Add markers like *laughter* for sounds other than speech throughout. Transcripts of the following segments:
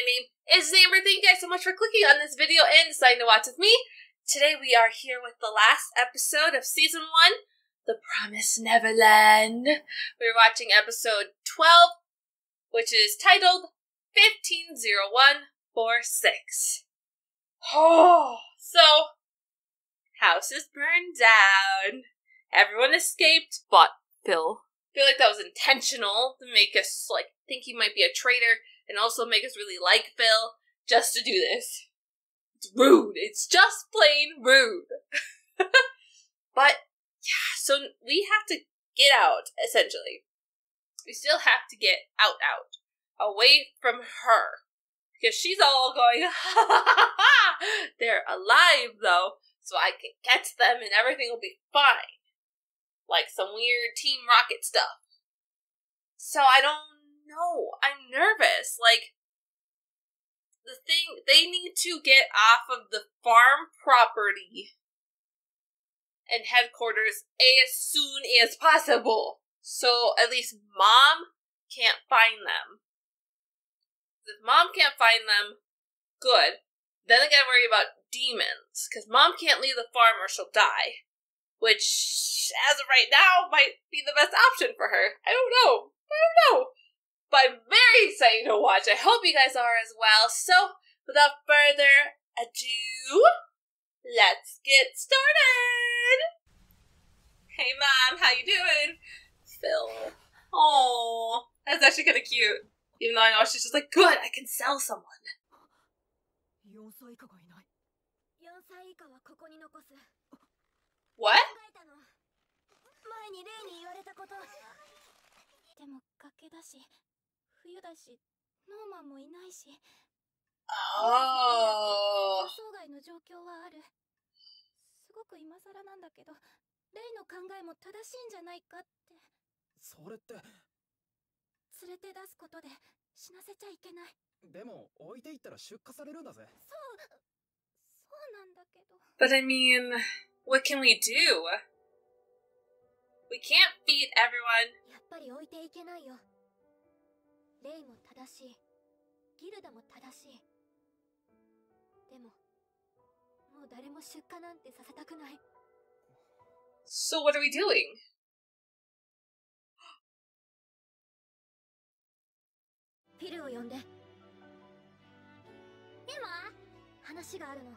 My name is Zamber. Thank you guys so much for clicking on this video and deciding to watch with me. Today we are here with the last episode of season one, The Promised Neverland. We're watching episode 12, which is titled 150146. Oh, so house is burned down. Everyone escaped, but Phil. I feel like that was intentional to make us like think he might be a traitor and also make us really like Phil just to do this. It's rude. It's just plain rude. *laughs* but yeah, so we have to get out essentially. We still have to get out out away from her because she's all going ha ha ha. They're alive though, so I can catch them and everything will be fine like some weird Team Rocket stuff. So I don't know. I'm nervous. Like, the thing, they need to get off of the farm property and headquarters as soon as possible. So at least mom can't find them. If mom can't find them, good. Then I gotta worry about demons, because mom can't leave the farm or she'll die which, as of right now, might be the best option for her. I don't know. I don't know. But I'm very excited to watch. I hope you guys are as well. So, without further ado, let's get started. Hey, mom, how you doing? Phil. Oh, that's actually kind of cute. Even though I know she's just like, good, I can sell someone. 4歳以下がいない4歳以下はここに残す What? 前にレイに言われたことでも崖だし 冬だしノーマンもいないし。Oh. 予想外の状況はある。すごく今更なんだけどレイの考えも正しいんじゃないかって。それって。連れて出すことで死なせちゃいけない。でも置いていったら出荷されるんだぜ。そう。そうなんだけど。But I mean, what can we do? We can't feed everyone. やっぱり置いていけないよレイも正しいギルダも正しいでももう誰も出荷なんてさせたくない So what are we doing? フィルを呼んでエマ話があるの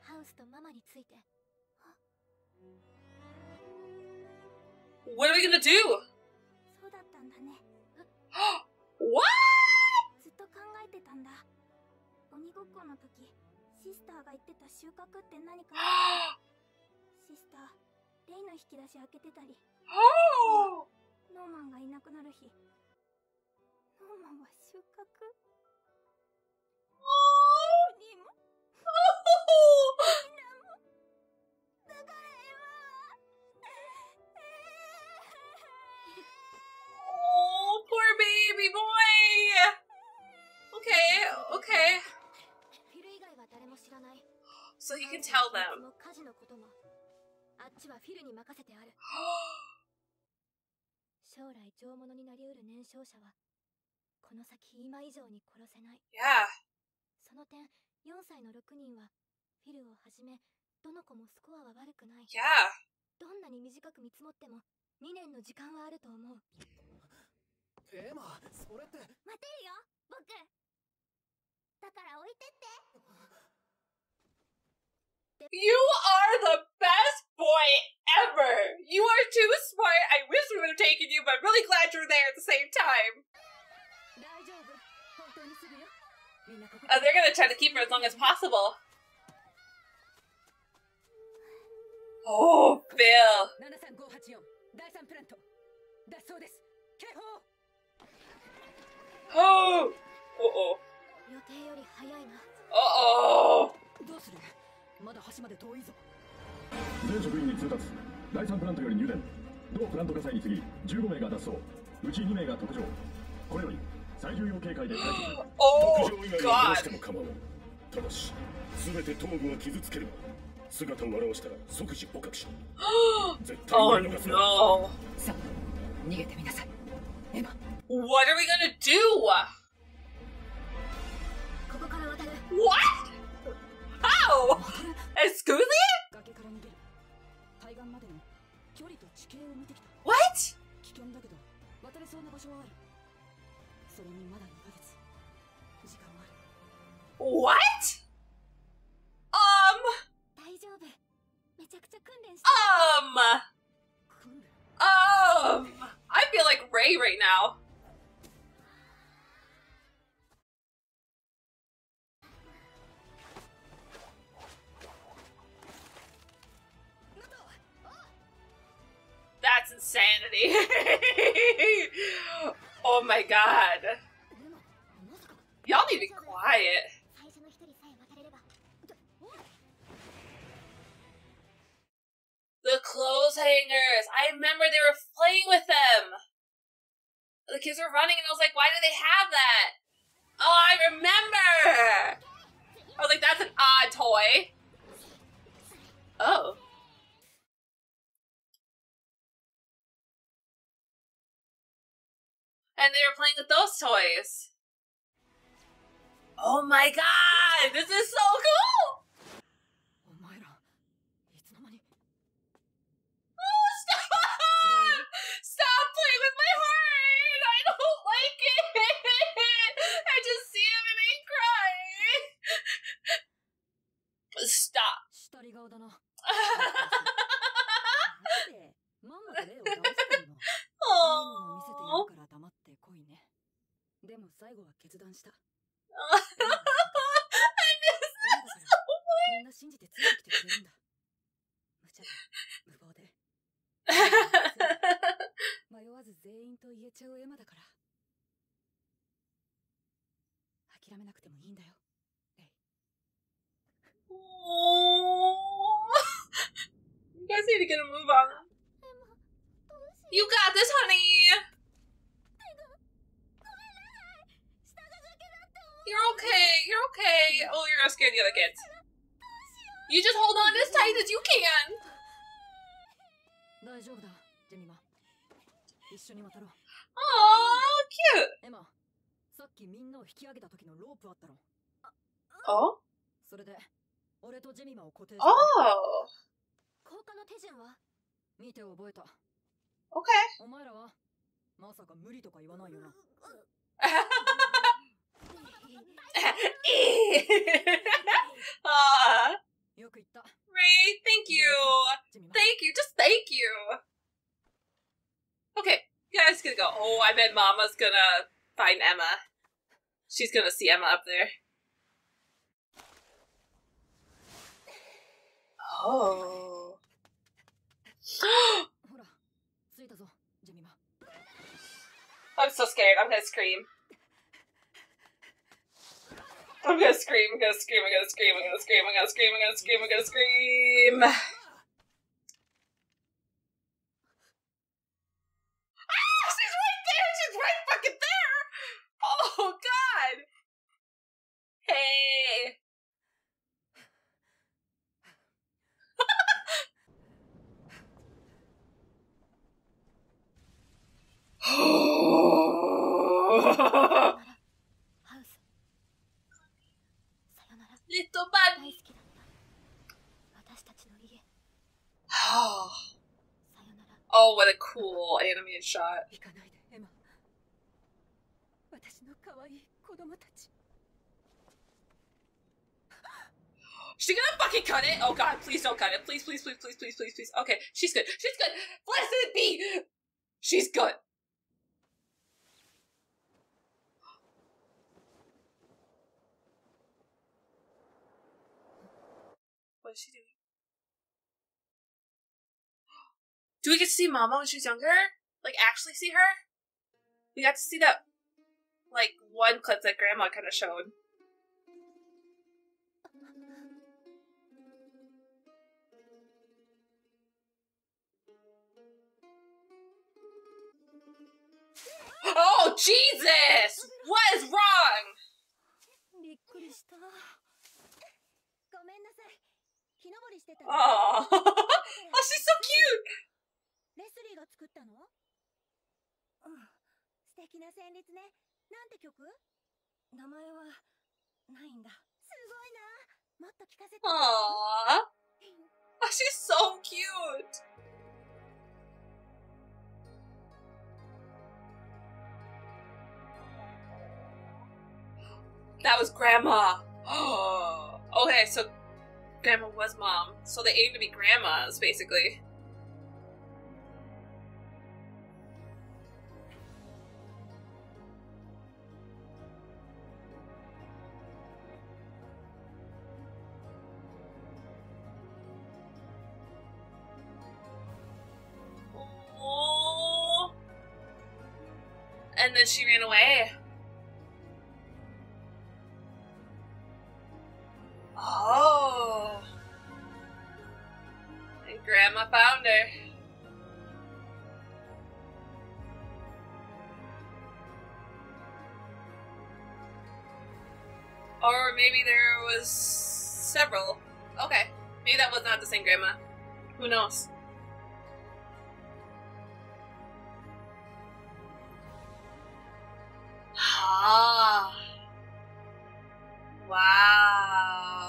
ハウスとママについて What are we gonna do? そうだったんだね what? ずっと考えてたんだ。鬼ごっこの時シスターが言ってた収穫って何か。な *gasps* シスターレイの引き出し開けてたり。oh. *gasps* ノーマンがいなくなる日。ノーマンは収穫？*gasps* にも？*laughs* の先今以上に殺せない yeah. その点4歳の6人はフィルをはじめどの子もスコアは悪くない Yeah. どんなに短く見積もっても2年の時間はあると思う エマそれって待てるよ僕だから置いてって You are the best boy ever! You are too smart! I wish we would have taken you, but I'm really glad you're there at the same time! Uh, they're gonna try to keep her as long as possible. Oh, Phil! Oh. Uh oh. 予定より早いな。Uh oh. どうする？まだ橋まで遠いぞ。全職員に通達第3プラントより入電同プラント火災に次ぎ15名が脱走。うち2名が特上これより最重要警戒で解除。Oh 特上以外はどうし.ても構わんただし全て頭部は傷つけるな姿を現したら即時捕獲しろ絶対 Oh に見逃すな no. さあ逃げてみなさい What are we gonna do? What? How? Excuse me? What? What? Um. Um. Um. I feel like Ray right now. that's insanity. *laughs* oh my god. Y'all need to be quiet. The clothes hangers. I remember they were playing with them. The kids were running, and I was like, why do they have that? Oh, I remember. I was like, that's an odd toy. Oh. And they were playing with those toys. Oh my god, this is so cool! You got this, honey. You're okay. You're okay. Oh, you're gonna scare the other kids. You just hold on as tight as you can. Oh, cute. Oh? 効果の手順は見て覚えた Okay. お前らはまさか無理とか言わないよな *laughs* Aw. よく言った Ray, thank you. ジェミマ Thank you. Just thank you. Okay, you guys gonna go. Oh, I bet Mama's gonna find Emma. She's gonna see Emma up there. Oh. I'm so scared. I'm gonna scream. I'm gonna scream, I'm gonna scream, I'm gonna scream, I'm gonna scream, I'm gonna scream, I'm gonna scream, I'm gonna scream. Ah, she's right there! She's right fucking there! Oh, God! Hey! She gonna fucking cut it? Oh god, please don't cut it. Please, please, please, please, please, please, please. Okay, she's good. She's good. Blessed be. She's good. What is she doing? Do we get to see Mama when she was younger? Like, actually see her? We got to see that, like, one clip that Grandma kind of showed. Oh, Jesus! What is wrong? びっくりしたごめんなさい木登りしてた Oh, oh she's so cute! レスリーが作ったのうん素敵な旋律ねなんて曲名前はないんだ ごいなもっと聞かせて Aww. Oh, she's so cute. That was grandma. Oh. *gasps* Okay, so grandma was mom. So they aim to be grandmas, basically. And then she ran away. Same grandma. Who knows? Ah. *sighs* Wow.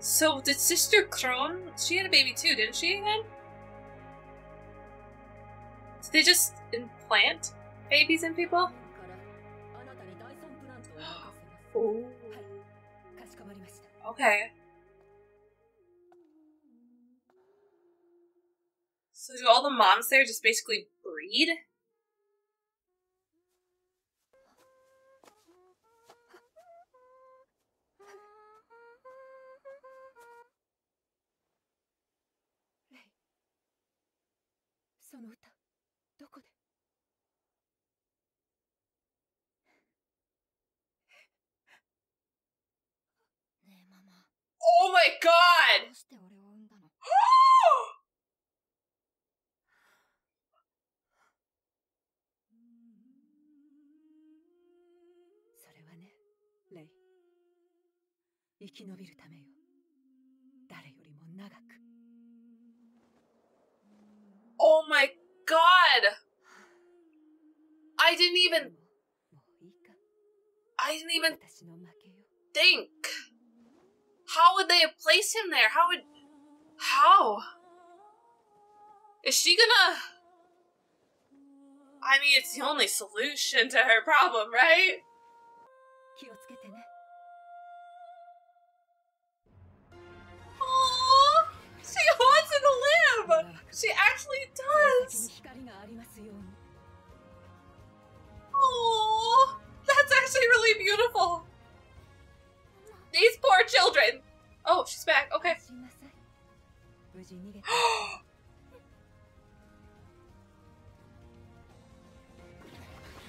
So did Sister Krone? She had a baby too, didn't she? Then they just implant babies in people? *gasps* Okay. So do all the moms there just basically breed? 生き延びるためよ誰よりも長く oh my god! I didn't で even ももういいか I didn't even 私の負けよ think. How would they place him there? How would how? Is she gonna I mean it's the only solution to her problem, right? 気をつけてね him! She actually does! Aww, that's actually really beautiful. These poor children. Oh, she's back. Okay.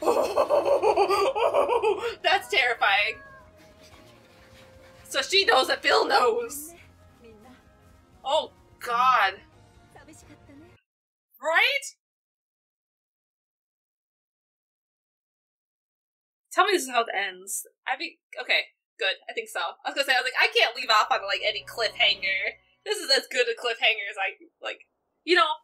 oh, *gasps* *laughs* that's terrifying. So she knows that Phil knows. Oh, God. Right? Tell me this is how it ends. I think okay, good. I think so. I was gonna say I was like I can't leave off on like any cliffhanger. This is as good a cliffhanger as I like. You know, *gasps*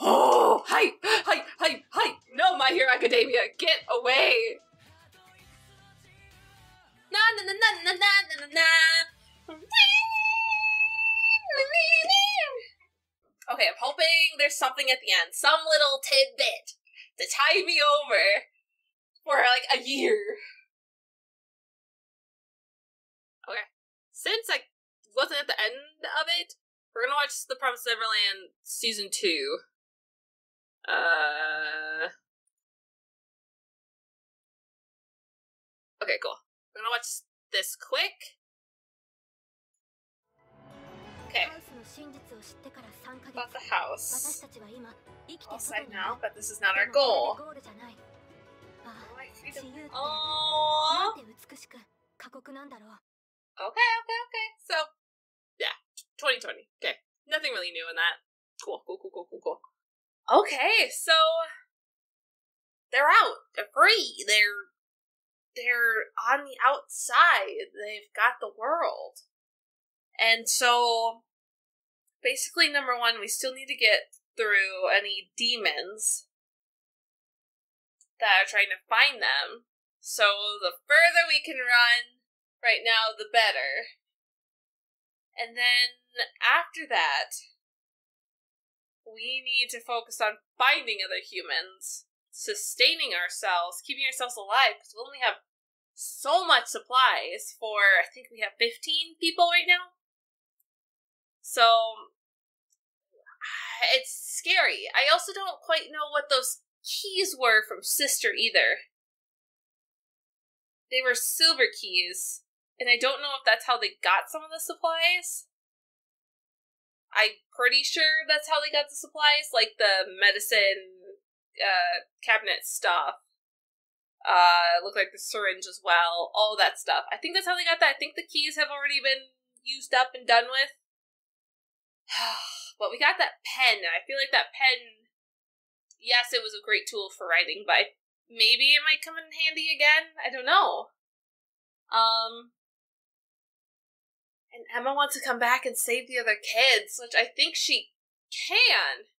Oh, hi, hi, hi, hi! No, My Hero Academia, get away! Na na na na na na na na. Okay, I'm hoping there's something at the end, some little tidbit to tie me over for like a year. Okay, since I wasn't at the end of it, we're gonna watch The Promised Neverland season two. Uh. Okay, cool. We're gonna watch this quick. Okay. About the house. All side now, but this is not our goal. Oh, Okay, okay, okay. So, yeah, 2020. Okay, nothing really new in that. Cool, cool, cool, cool, cool, cool. Okay, so they're out. They're free. They're they're on the outside. They've got the world. And so basically number 1, we still need to get through any demons that are trying to find them. So the further we can run right now, the better. And then after that, we need to focus on finding other humans, sustaining ourselves, keeping ourselves alive, because we only have so much supplies for, I think we have 15 people right now. So, *sighs* it's scary. I also don't quite know what those keys were from Sister either. They were silver keys, and I don't know if that's how they got some of the supplies. I'm pretty sure that's how they got the supplies, like the medicine uh, cabinet stuff. Uh, look like the syringe as well, all that stuff. I think that's how they got that. I think the keys have already been used up and done with. *sighs* but we got that pen, and I feel like that pen. Yes, it was a great tool for writing, but maybe it might come in handy again. I don't know. Um, and Emma wants to come back and save the other kids, which I think she can.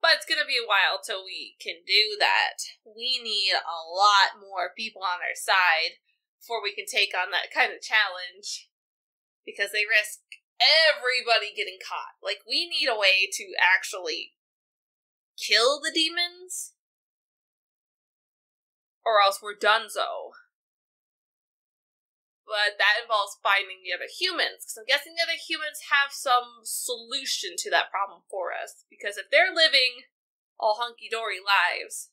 But it's gonna be a while till we can do that. We need a lot more people on our side before we can take on that kind of challenge. Because they risk everybody getting caught. Like, we need a way to actually kill the demons, or else we're donezo but that involves finding the other humans. Because I'm guessing the other humans have some solution to that problem for us. Because if they're living all hunky dory lives,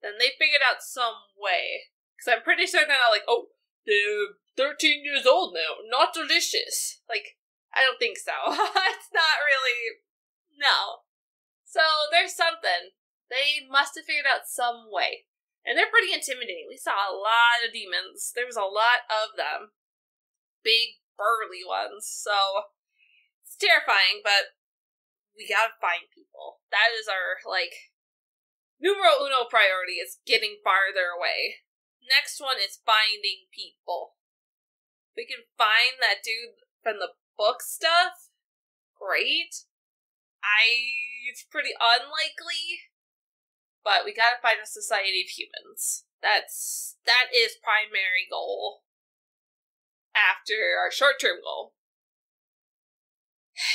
then they figured out some way. Because I'm pretty sure they're not like, oh, they're 13 years old now, not delicious. Like, I don't think so. *laughs* it's not really. No. So there's something. They must have figured out some way. And they're pretty intimidating. We saw a lot of demons. There was a lot of them. Big, burly ones. So it's terrifying, but we gotta find people. That is our, like, numero uno priority is getting farther away. Next one is finding people. If we can find that dude from the book stuff, great. I it's pretty unlikely but we gotta find a society of humans. That's that is primary goal after our short term goal.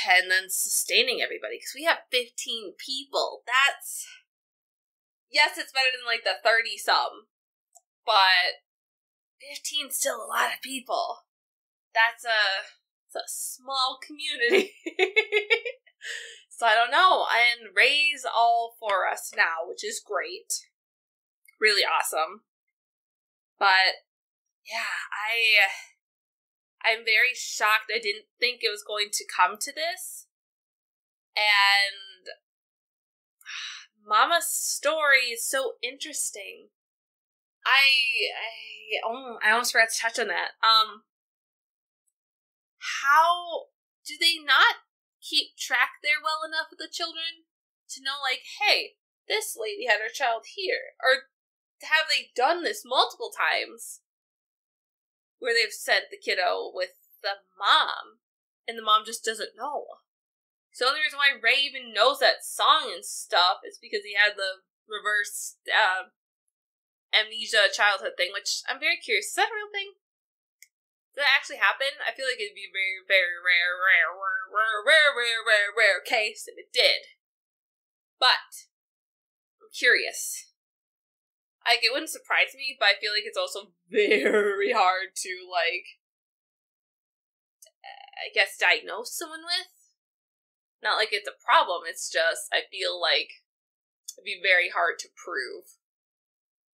And then sustaining everybody because we have 15 people. That's yes, it's better than like the 30 some, but 15 still a lot of people. That's a a small community. *laughs* So I don't know. And Ray's all for us now, which is great. Really awesome. But yeah, I I'm very shocked. I didn't think it was going to come to this. And *sighs* Mama's story is so interesting. I I oh, I almost forgot to touch on that. Um how do they not keep track there well enough with the children to know, like, hey, this lady had her child here? Or have they done this multiple times where they've sent the kiddo with the mom and the mom just doesn't know? So the only reason why Ray even knows that song and stuff is because he had the reverse uh, amnesia childhood thing, which I'm very curious. Is that a real thing? That actually happen? I feel like it'd be very, very rare, rare, rare, rare, rare, rare, rare, rare case if it did. But I'm curious. Like it wouldn't surprise me, but I feel like it's also *laughs* very hard to like I guess diagnose someone with. Not like it's a problem, it's just I feel like it'd be very hard to prove.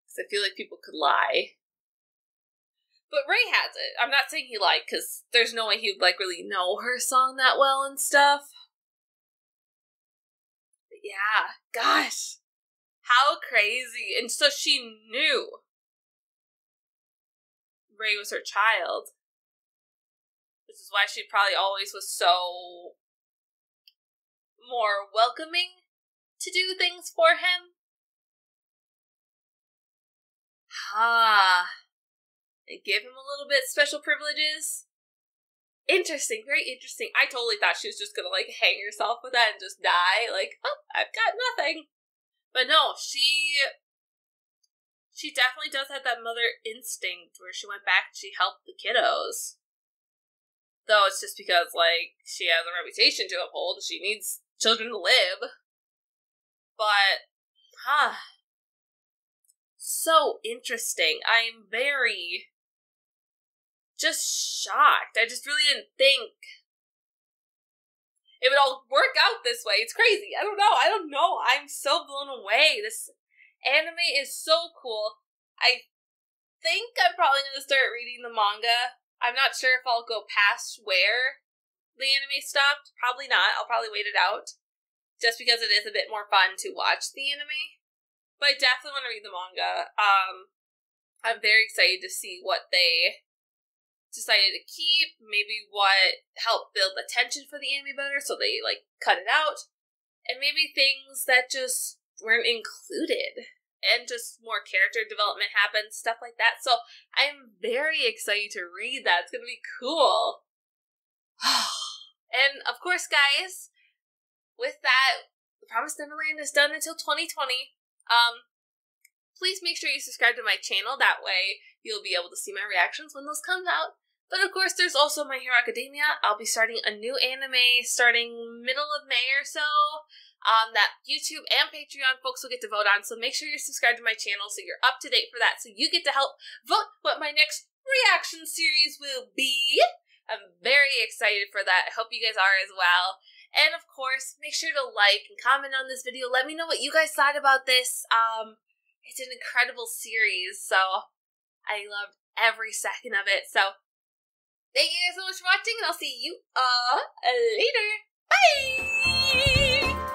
Because I feel like people could lie. But Ray has it. I'm not saying he lied because there's no way he'd like really know her song that well and stuff. But yeah, gosh, how crazy! And so she knew Ray was her child. This is why she probably always was so more welcoming to do things for him. Ah. Give him a little bit special privileges. Interesting, very interesting. I totally thought she was just gonna like hang herself with that and just die. Like, oh, I've got nothing. But no, she she definitely does have that mother instinct where she went back and she helped the kiddos. Though it's just because like she has a reputation to uphold, she needs children to live. But huh. *sighs* So interesting. I'm very just shocked. I just really didn't think it would all work out this way. It's crazy. I don't know. I don't know. I'm so blown away. This anime is so cool. I think I'm probably going to start reading the manga. I'm not sure if I'll go past where the anime stopped. Probably not. I'll probably wait it out. Just because it is a bit more fun to watch the anime. But I definitely want to read the manga. Um, I'm very excited to see what they decided to keep, maybe what helped build the tension for the anime better, so they like cut it out, and maybe things that just weren't included, and just more character development happens, stuff like that. So I'm very excited to read that. It's gonna be cool. *sighs* and of course, guys, with that, the Promised Neverland is done until 2020. Um, please make sure you subscribe to my channel. That way, you'll be able to see my reactions when those come out. But of course, there's also My Hero Academia. I'll be starting a new anime starting middle of May or so. Um, that YouTube and Patreon folks will get to vote on. So make sure you're subscribed to my channel so you're up to date for that. So you get to help vote what my next reaction series will be. I'm very excited for that. I hope you guys are as well. And of course, make sure to like and comment on this video. Let me know what you guys thought about this. Um, it's an incredible series, so I loved every second of it. So Thank you guys so much for watching, and I'll see you all later. Bye!